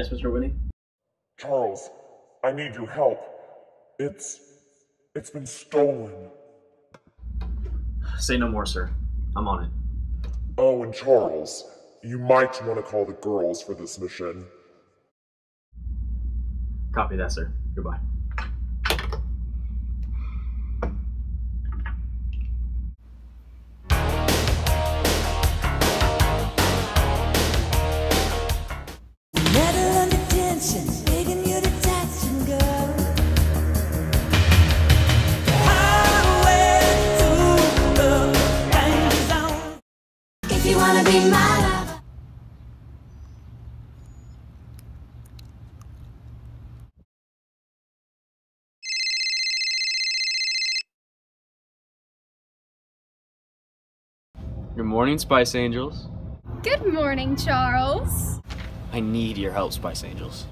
Yes, Mr. Whitney? Charles, I need your help. It's. it's been stolen. Say no more, sir. I'm on it. Oh, and Charles, you might want to call the girls for this mission. Copy that, sir. Goodbye. Good morning, Spice Angels. Good morning, Charles. I need your help, Spice Angels.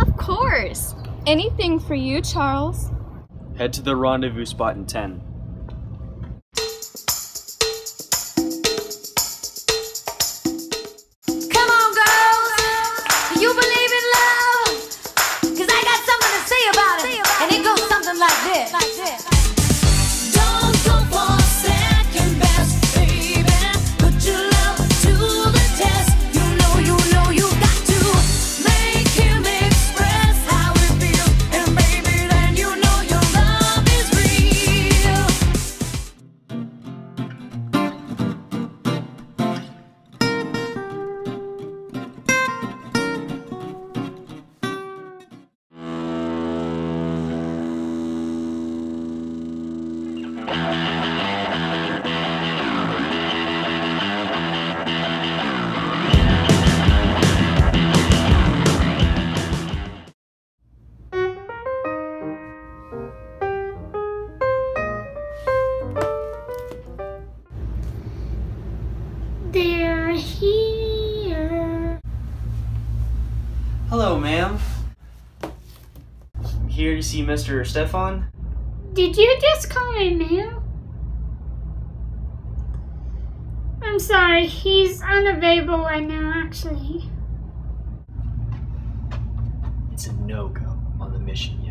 Of course. Anything for you, Charles. Head to the rendezvous spot in 10. Come on, girls. Do here. Hello, ma'am. I'm here to see Mr. Stefan. Did you just call me ma'am? I'm sorry, he's unavailable right now, actually. It's a no go on the mission,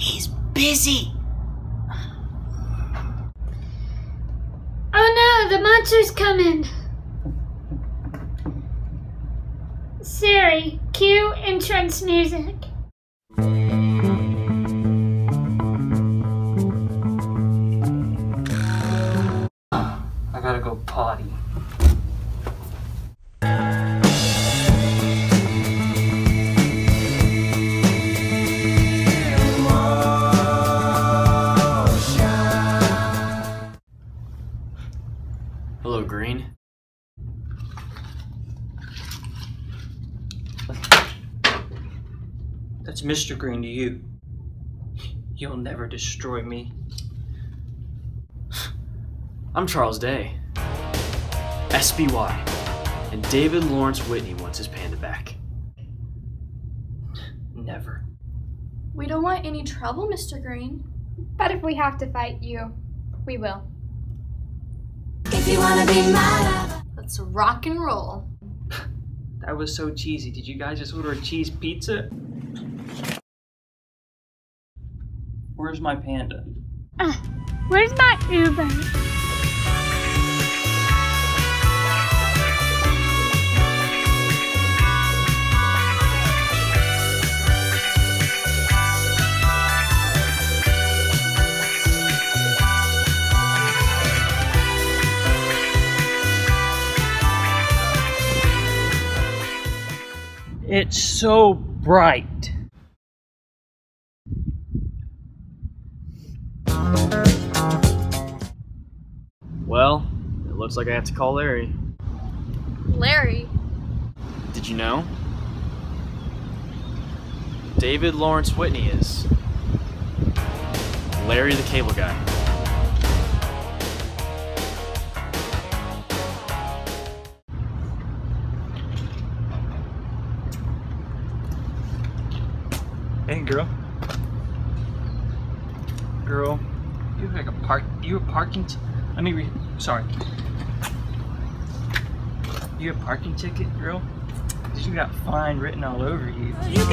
He's busy. Oh no, the monster's coming! Siri, cue entrance music. That's Mr. Green to you. You'll never destroy me. I'm Charles Day. SBY. And David Lawrence Whitney wants his panda back. Never. We don't want any trouble, Mr. Green. But if we have to fight you, we will. If you wanna be my lover. Let's rock and roll. That was so cheesy. Did you guys just order a cheese pizza? Where's my panda? Uh, where's my Uber? It's so bright. Well, it looks like I have to call Larry. Larry. Did you know? David Lawrence Whitney is. Larry the Cable Guy. Hey, girl. Girl, You have like a park. You have parking. Let me read. Sorry. You have parking ticket, girl? 'Cause you got fine written all over you. You